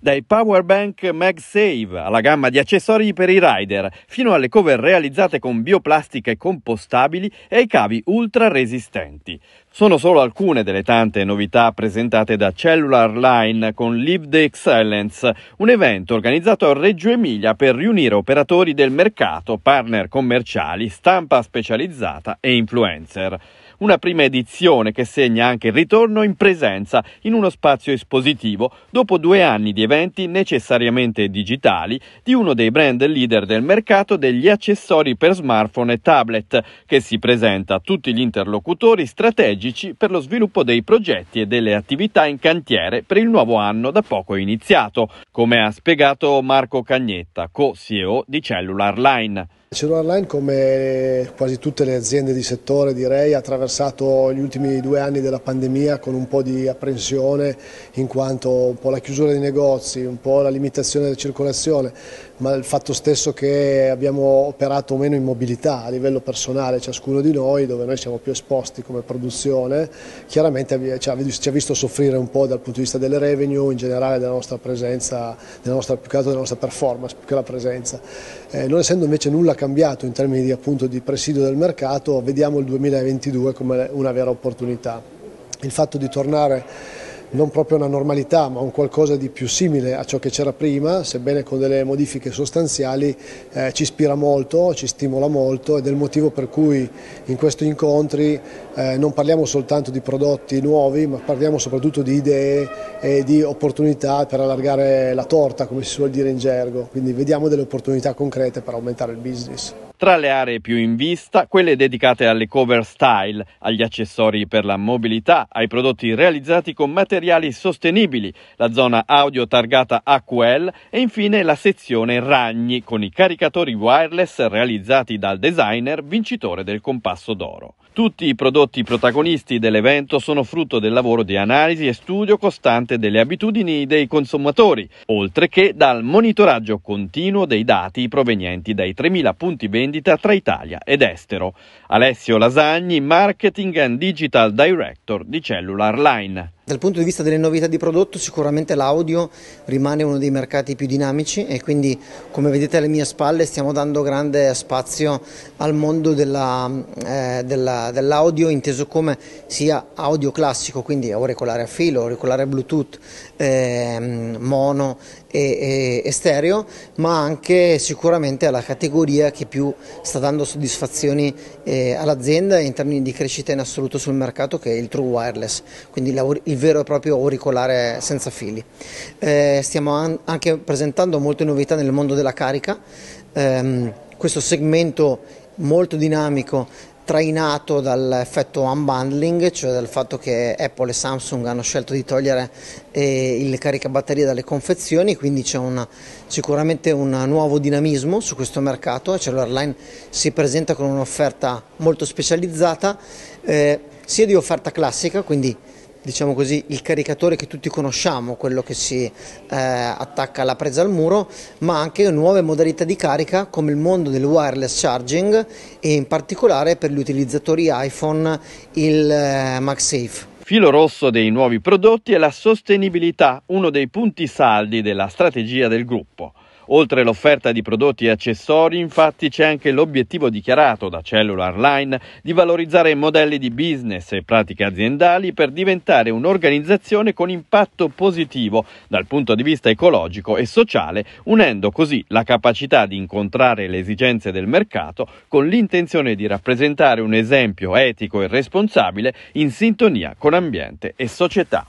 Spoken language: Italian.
Dai powerbank MagSafe alla gamma di accessori per i rider, fino alle cover realizzate con bioplastiche compostabili e ai cavi ultra resistenti. Sono solo alcune delle tante novità presentate da Cellular Line con Live the Excellence, un evento organizzato a Reggio Emilia per riunire operatori del mercato, partner commerciali, stampa specializzata e influencer una prima edizione che segna anche il ritorno in presenza in uno spazio espositivo dopo due anni di eventi necessariamente digitali di uno dei brand leader del mercato degli accessori per smartphone e tablet, che si presenta a tutti gli interlocutori strategici per lo sviluppo dei progetti e delle attività in cantiere per il nuovo anno da poco iniziato, come ha spiegato Marco Cagnetta, co-CEO di Cellular Line. Cellular Line, come quasi tutte le aziende di settore, direi, ha attraversato gli ultimi due anni della pandemia con un po' di apprensione, in quanto un po' la chiusura dei negozi, un po' la limitazione della circolazione, ma il fatto stesso che abbiamo operato meno in mobilità a livello personale, ciascuno di noi, dove noi siamo più esposti come produzione, chiaramente ci ha visto soffrire un po' dal punto di vista delle revenue, in generale della nostra presenza, della nostra, più che altro della nostra performance, più che la presenza. Eh, non essendo invece nulla cambiato in termini di, appunto, di presidio del mercato, vediamo il 2022 come una vera opportunità. Il fatto di tornare non proprio una normalità ma un qualcosa di più simile a ciò che c'era prima, sebbene con delle modifiche sostanziali, eh, ci ispira molto, ci stimola molto ed è il motivo per cui in questi incontri eh, non parliamo soltanto di prodotti nuovi ma parliamo soprattutto di idee e di opportunità per allargare la torta come si suol dire in gergo, quindi vediamo delle opportunità concrete per aumentare il business. Tra le aree più in vista, quelle dedicate alle cover style, agli accessori per la mobilità, ai prodotti realizzati con materiali sostenibili, la zona audio targata AQL e infine la sezione ragni con i caricatori wireless realizzati dal designer vincitore del Compasso d'Oro. Tutti i prodotti protagonisti dell'evento sono frutto del lavoro di analisi e studio costante delle abitudini dei consumatori, oltre che dal monitoraggio continuo dei dati provenienti dai 3.000 punti vendita tra Italia ed estero. Alessio Lasagni, Marketing and Digital Director di Cellular Line. Dal punto di vista delle novità di prodotto sicuramente l'audio rimane uno dei mercati più dinamici e quindi come vedete alle mie spalle stiamo dando grande spazio al mondo della, eh, della, dell'audio inteso come sia audio classico, quindi auricolare a filo, auricolare Bluetooth, eh, mono e, e, e, stereo, ma anche sicuramente alla categoria che più sta dando soddisfazioni eh, all'azienda in termini di crescita in assoluto sul mercato che è il True Wireless, quindi il vero e proprio auricolare senza fili. Eh, stiamo an anche presentando molte novità nel mondo della carica, eh, questo segmento molto dinamico trainato dall'effetto unbundling, cioè dal fatto che Apple e Samsung hanno scelto di togliere eh, il caricabatterie dalle confezioni, quindi c'è sicuramente un nuovo dinamismo su questo mercato Cellular Line si presenta con un'offerta molto specializzata, eh, sia di offerta classica, quindi diciamo così, il caricatore che tutti conosciamo, quello che si eh, attacca alla presa al muro, ma anche nuove modalità di carica come il mondo del wireless charging e in particolare per gli utilizzatori iPhone il eh, MagSafe. Filo rosso dei nuovi prodotti è la sostenibilità, uno dei punti saldi della strategia del gruppo. Oltre l'offerta di prodotti e accessori, infatti, c'è anche l'obiettivo dichiarato da Cellular Line di valorizzare modelli di business e pratiche aziendali per diventare un'organizzazione con impatto positivo dal punto di vista ecologico e sociale, unendo così la capacità di incontrare le esigenze del mercato con l'intenzione di rappresentare un esempio etico e responsabile in sintonia con ambiente e società.